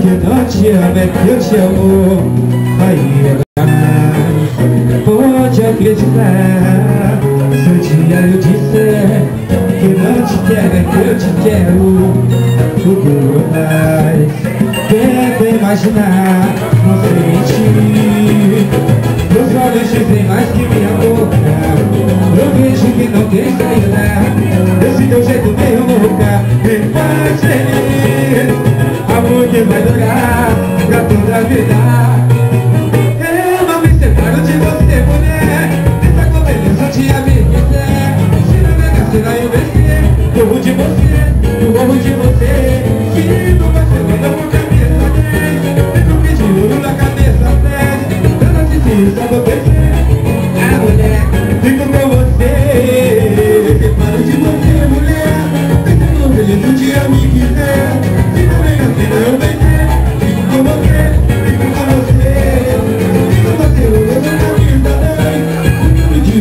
que não te amo, é que eu te amo Aí pode acreditar. Se um dia eu disser que não te quero, é que eu te quero Tudo mais. Tenta imaginar, não sei vai durar pra toda a vida. Eu não me separo de você, mulher. Pensa com beleza, te ame quiser. Se não me agarrar, eu vencer Morro de você, eu morro de você. Se não vai ser, eu não vou cabeça dez. Dentro que de ouro na cabeça dez. Eu não desisto, só vou vencer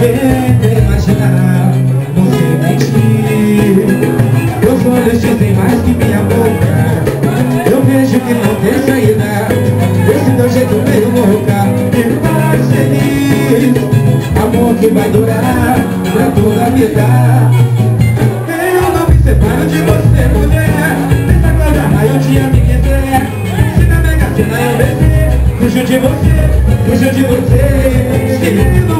tentei imaginar você mentir Meus olhos dizem mais que minha boca Eu vejo que não tem saída Esse teu jeito meio louca Me faz feliz Amor que vai durar pra toda a vida Eu não me separo de você, mulher Nessa guarda eu te amo e quiser Se na mega eu vencer Fujo de você, fujo de você Se